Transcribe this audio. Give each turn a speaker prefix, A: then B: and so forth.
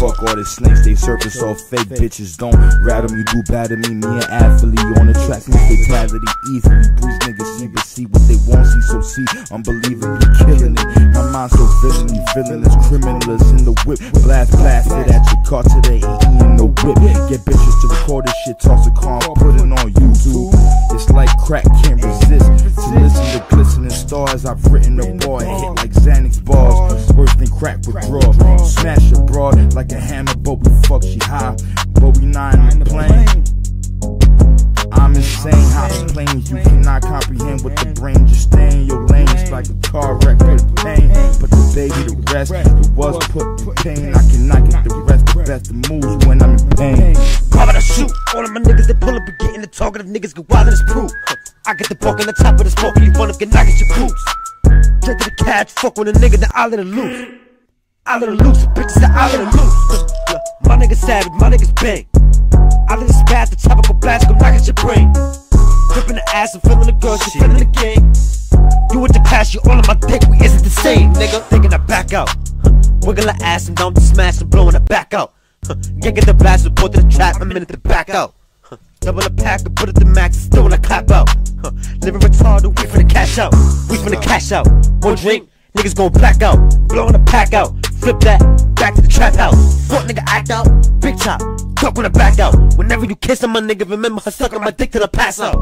A: hearted snakes, they surface all fake bitches. Don't rat rattle me, do bad to me. Me an athlete on the track, me fatality easily. Breeze niggas see, but see what they won't see. So see, unbelievably killing it. My mind so villainy, villainous criminals in the whip. Blast, blast it at your car today, eating no whip. Get bitches to record this shit, toss a car, put it on YouTube. It's like crack, can't resist. To listen to glistening stars, I've written a bar, hit like Xanax bars. Crack with draw. Smash a broad like a hammer, but we fuck, she high. But we not in the plane. I'm insane, hops planes, you cannot comprehend what the brain just stay in your lane. It's like a car wreck with pain. But the baby, the rest, it was put in pain. I cannot get the rest, the best of moves when I'm in pain.
B: Why would I shoot? All of my niggas that pull up and getting the talkative niggas get wild in this proof. I get the bulk on the top of the smoke, you wanna get knocked at your boots. Get to the cash, fuck with a nigga, the island of loose. Island of loose, bitches, the island of loose. Look, My niggas savage, my niggas bang. Island is spaz, the chopper go blast, go knock at your brain. Gripping the ass and feeling the girl, she feeling the gang. You with the past, you all on my dick, we isn't the same, nigga. Thinking I back out. Wiggle her ass and down to smash and blowing her back out. Can't get the blast, report to the trap, a minute to back out. Double the pack and put it to max, still when I clap out. Living retarded, for the cash out. For the cash out. One drink, niggas gon' black out. Blowing the pack out. Flip that, back to the trap house. Fuck nigga act out, big top. Duck when I back out. Whenever you kiss on my nigga, remember I her sucking my dick till I pass out.